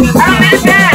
Thank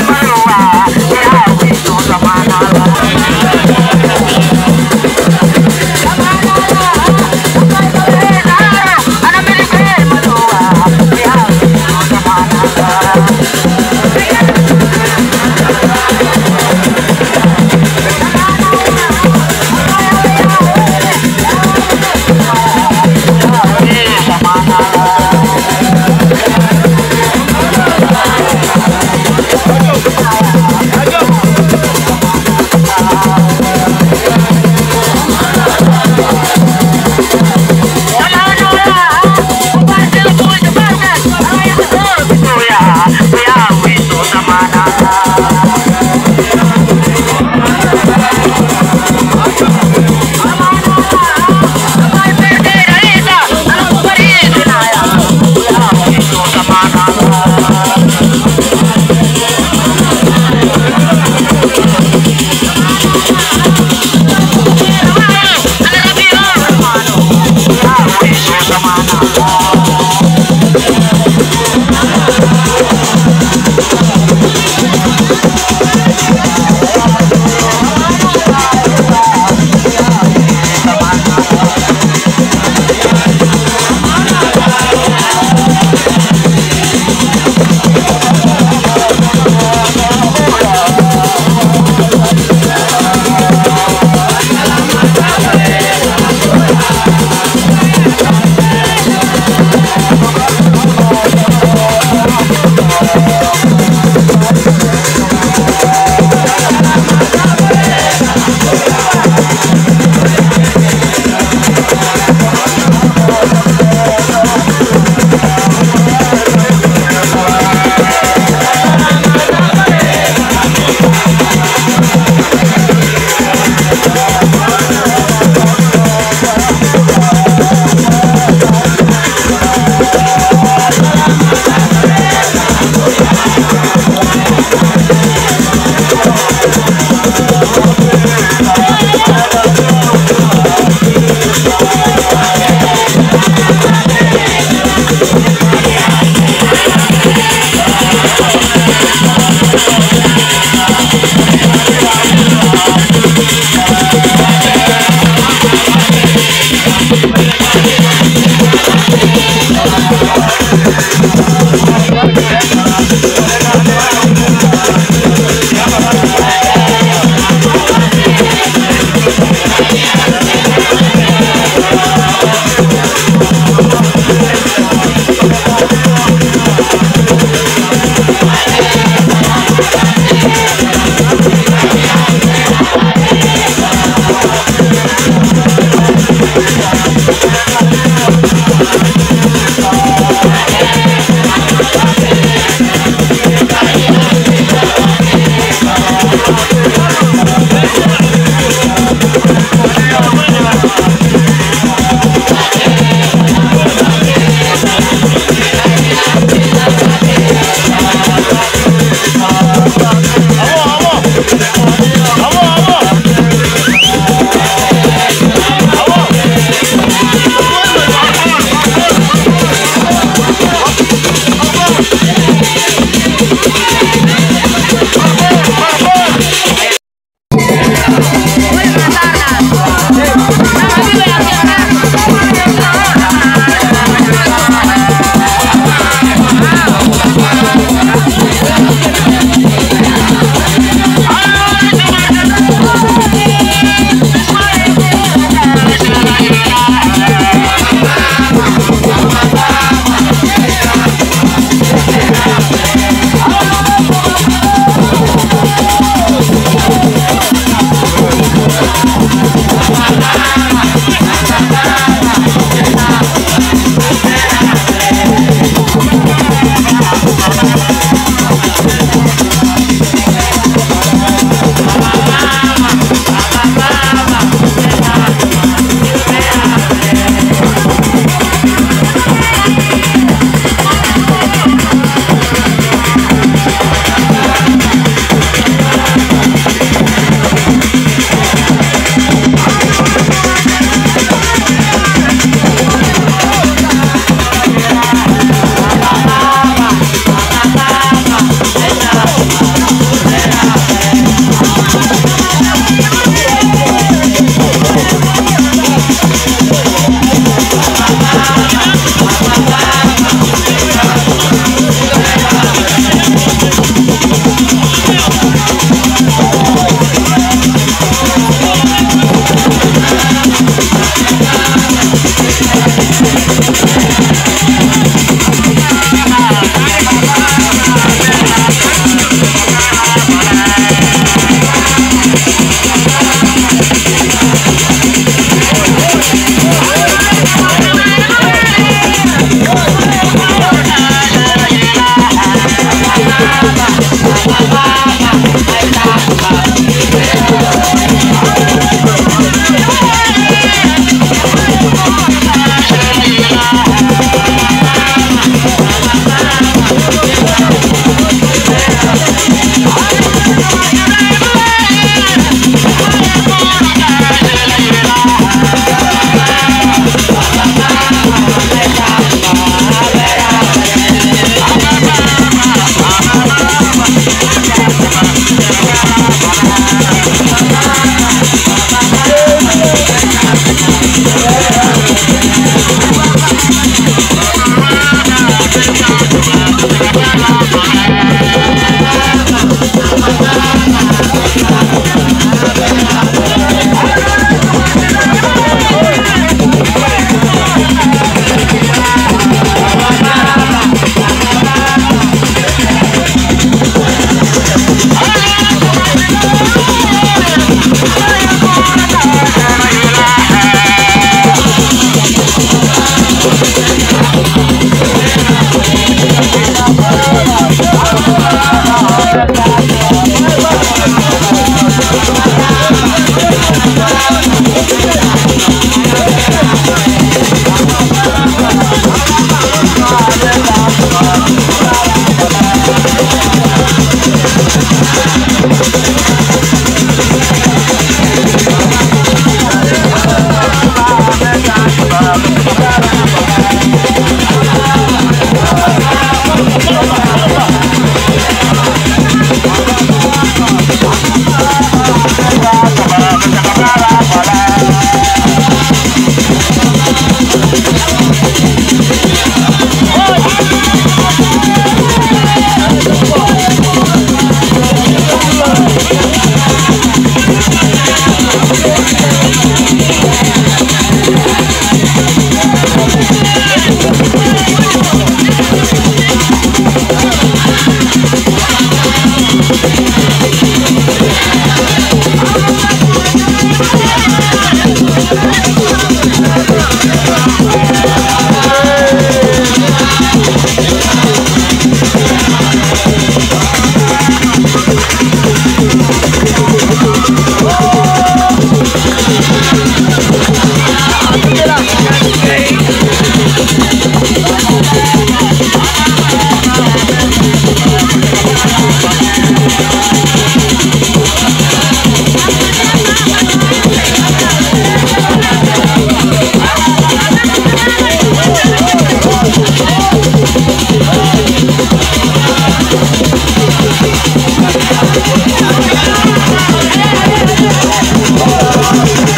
Hey!